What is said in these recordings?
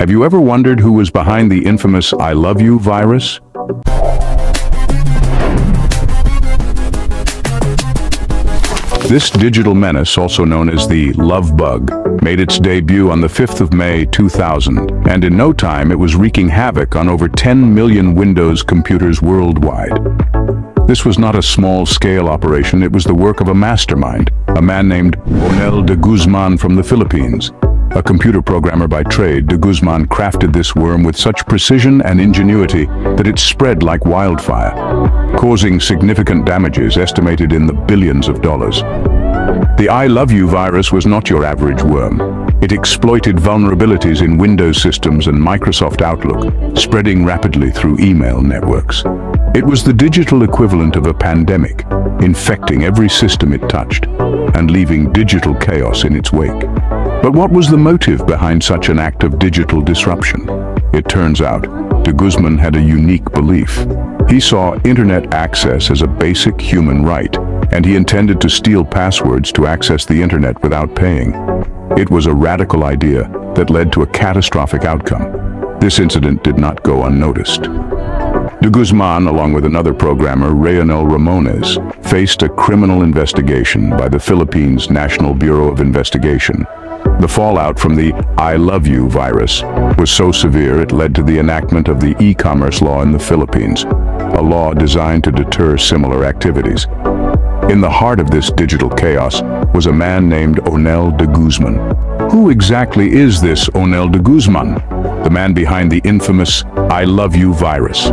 Have you ever wondered who was behind the infamous I Love You virus? This digital menace, also known as the Love Bug, made its debut on the 5th of May 2000, and in no time it was wreaking havoc on over 10 million Windows computers worldwide. This was not a small-scale operation, it was the work of a mastermind, a man named Onel de Guzman from the Philippines. A computer programmer by trade, de Guzman crafted this worm with such precision and ingenuity that it spread like wildfire, causing significant damages estimated in the billions of dollars. The I Love You virus was not your average worm. It exploited vulnerabilities in Windows systems and Microsoft Outlook, spreading rapidly through email networks. It was the digital equivalent of a pandemic, infecting every system it touched and leaving digital chaos in its wake. But what was the motive behind such an act of digital disruption? It turns out, de Guzman had a unique belief. He saw internet access as a basic human right, and he intended to steal passwords to access the internet without paying. It was a radical idea that led to a catastrophic outcome. This incident did not go unnoticed. De Guzman, along with another programmer, Reonel Ramones, faced a criminal investigation by the Philippines National Bureau of Investigation the fallout from the I Love You virus was so severe it led to the enactment of the e-commerce law in the Philippines, a law designed to deter similar activities. In the heart of this digital chaos was a man named Onel de Guzman. Who exactly is this Onel de Guzman, the man behind the infamous I Love You virus?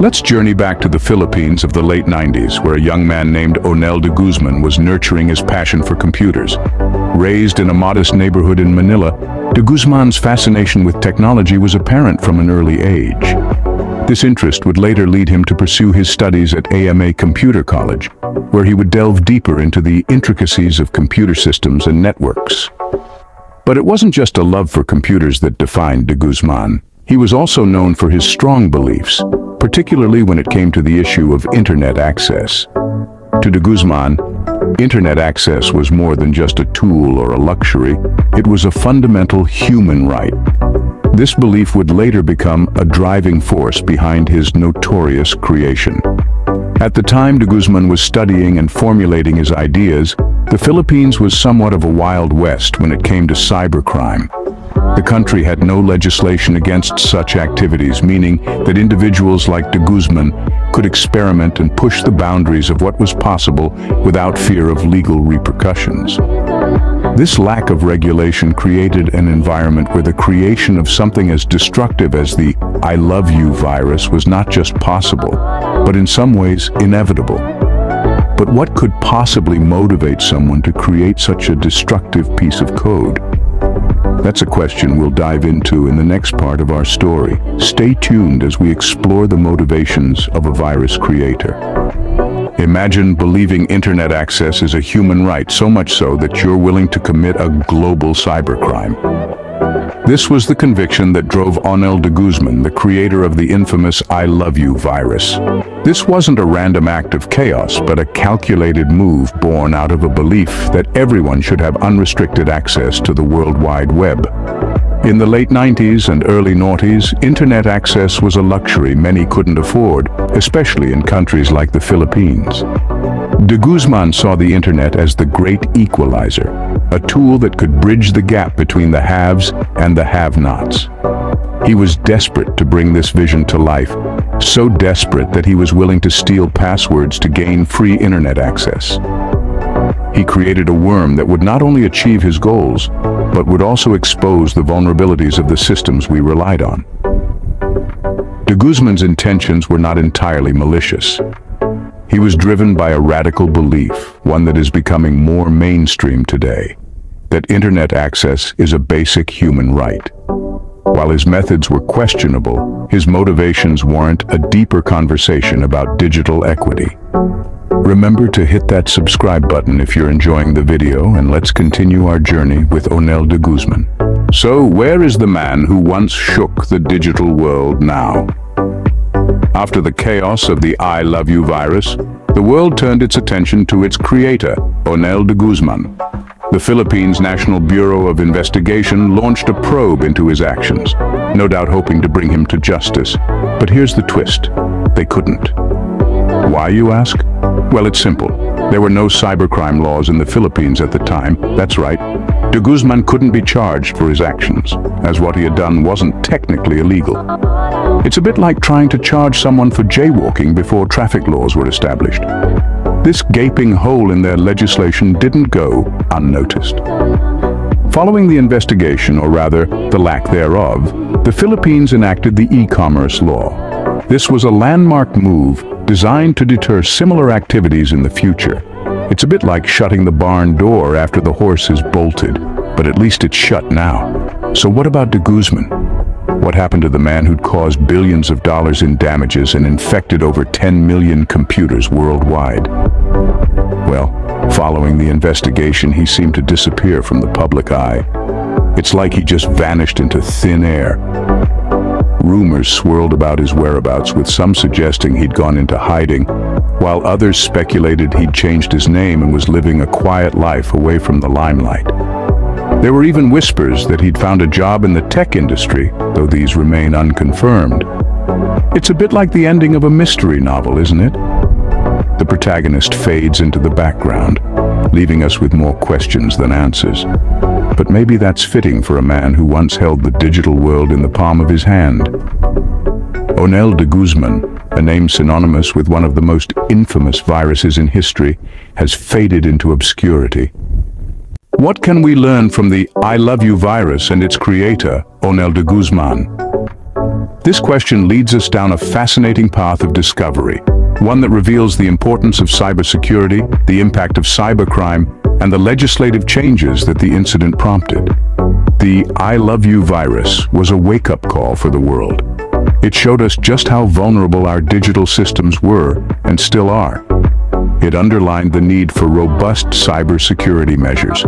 Let's journey back to the Philippines of the late 90s, where a young man named Onel de Guzman was nurturing his passion for computers. Raised in a modest neighborhood in Manila, de Guzman's fascination with technology was apparent from an early age. This interest would later lead him to pursue his studies at AMA Computer College, where he would delve deeper into the intricacies of computer systems and networks. But it wasn't just a love for computers that defined de Guzman. He was also known for his strong beliefs, particularly when it came to the issue of internet access. To de Guzman, internet access was more than just a tool or a luxury, it was a fundamental human right. This belief would later become a driving force behind his notorious creation. At the time de Guzman was studying and formulating his ideas, the Philippines was somewhat of a wild west when it came to cybercrime. The country had no legislation against such activities, meaning that individuals like de Guzman could experiment and push the boundaries of what was possible without fear of legal repercussions. This lack of regulation created an environment where the creation of something as destructive as the I love you virus was not just possible, but in some ways inevitable. But what could possibly motivate someone to create such a destructive piece of code? That's a question we'll dive into in the next part of our story. Stay tuned as we explore the motivations of a virus creator. Imagine believing internet access is a human right, so much so that you're willing to commit a global cybercrime. This was the conviction that drove Onel de Guzman, the creator of the infamous I Love You virus. This wasn't a random act of chaos, but a calculated move born out of a belief that everyone should have unrestricted access to the World Wide Web. In the late 90s and early noughties, internet access was a luxury many couldn't afford, especially in countries like the Philippines. De Guzman saw the internet as the great equalizer, a tool that could bridge the gap between the haves and the have-nots. He was desperate to bring this vision to life, so desperate that he was willing to steal passwords to gain free internet access. He created a worm that would not only achieve his goals, but would also expose the vulnerabilities of the systems we relied on. De Guzman's intentions were not entirely malicious. He was driven by a radical belief, one that is becoming more mainstream today, that internet access is a basic human right. While his methods were questionable, his motivations warrant a deeper conversation about digital equity. Remember to hit that subscribe button if you're enjoying the video and let's continue our journey with Onel de Guzman. So where is the man who once shook the digital world now? After the chaos of the I Love You virus, the world turned its attention to its creator, Onel de Guzman. The Philippines National Bureau of Investigation launched a probe into his actions, no doubt hoping to bring him to justice. But here's the twist. They couldn't. Why, you ask? Well, it's simple. There were no cybercrime laws in the Philippines at the time. That's right. De Guzman couldn't be charged for his actions, as what he had done wasn't technically illegal. It's a bit like trying to charge someone for jaywalking before traffic laws were established. This gaping hole in their legislation didn't go unnoticed. Following the investigation, or rather, the lack thereof, the Philippines enacted the e-commerce law. This was a landmark move designed to deter similar activities in the future. It's a bit like shutting the barn door after the horse is bolted, but at least it's shut now. So what about de Guzman? What happened to the man who'd caused billions of dollars in damages and infected over 10 million computers worldwide? Well, following the investigation, he seemed to disappear from the public eye. It's like he just vanished into thin air. Rumors swirled about his whereabouts, with some suggesting he'd gone into hiding, while others speculated he'd changed his name and was living a quiet life away from the limelight. There were even whispers that he'd found a job in the tech industry, though these remain unconfirmed. It's a bit like the ending of a mystery novel, isn't it? The protagonist fades into the background, leaving us with more questions than answers. But maybe that's fitting for a man who once held the digital world in the palm of his hand. Onel de Guzman, a name synonymous with one of the most infamous viruses in history, has faded into obscurity. What can we learn from the I Love You virus and its creator, Onel de Guzman? This question leads us down a fascinating path of discovery, one that reveals the importance of cybersecurity, the impact of cybercrime, and the legislative changes that the incident prompted. The I Love You virus was a wake-up call for the world. It showed us just how vulnerable our digital systems were and still are. It underlined the need for robust cybersecurity measures.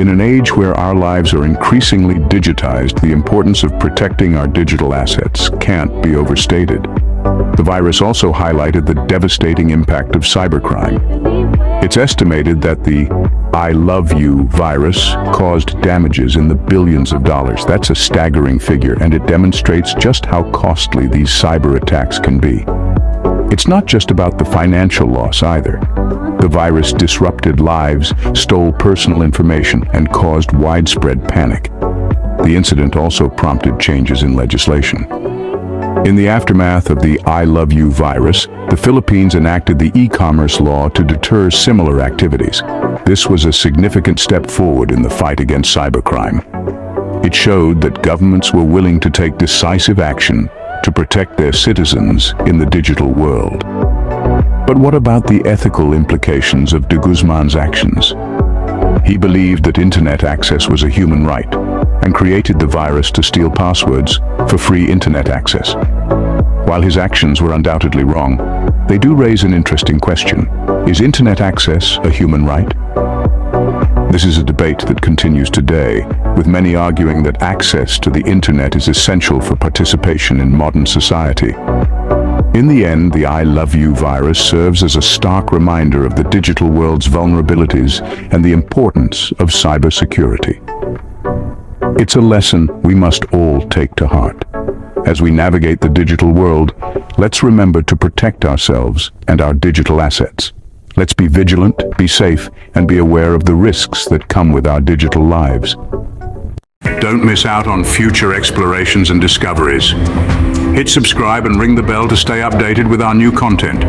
In an age where our lives are increasingly digitized, the importance of protecting our digital assets can't be overstated. The virus also highlighted the devastating impact of cybercrime. It's estimated that the I Love You virus caused damages in the billions of dollars. That's a staggering figure, and it demonstrates just how costly these cyber attacks can be. It's not just about the financial loss either. The virus disrupted lives, stole personal information, and caused widespread panic. The incident also prompted changes in legislation. In the aftermath of the I Love You virus, the Philippines enacted the e-commerce law to deter similar activities. This was a significant step forward in the fight against cybercrime. It showed that governments were willing to take decisive action to protect their citizens in the digital world. But what about the ethical implications of de Guzman's actions? He believed that internet access was a human right and created the virus to steal passwords for free internet access. While his actions were undoubtedly wrong, they do raise an interesting question. Is internet access a human right? This is a debate that continues today, with many arguing that access to the internet is essential for participation in modern society. In the end, the I Love You virus serves as a stark reminder of the digital world's vulnerabilities and the importance of cybersecurity. It's a lesson we must all take to heart. As we navigate the digital world, let's remember to protect ourselves and our digital assets. Let's be vigilant, be safe, and be aware of the risks that come with our digital lives. Don't miss out on future explorations and discoveries. Hit subscribe and ring the bell to stay updated with our new content.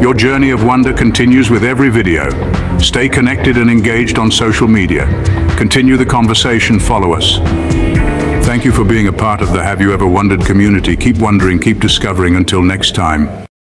Your journey of wonder continues with every video. Stay connected and engaged on social media. Continue the conversation, follow us. Thank you for being a part of the Have You Ever Wondered community. Keep wondering, keep discovering until next time.